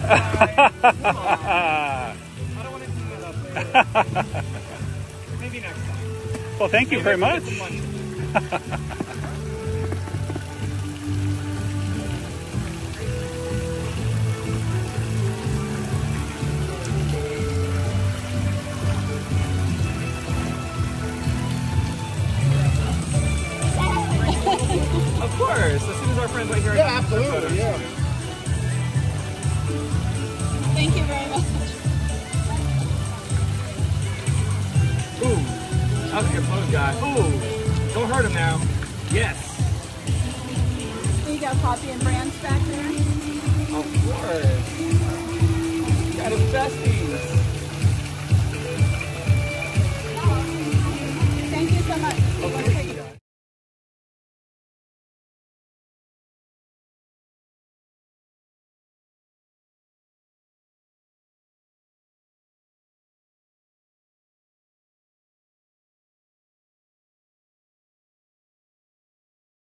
Hello. Hi. Aw, I don't want to clean it up. Maybe next time. well, thank you very much. we'll get some lunch. Of course, as soon as our friends right here. Yeah, absolutely, yeah. Hug your phone guy. Ooh, don't hurt him now. Yes. You got Poppy and Branch back there? Of course.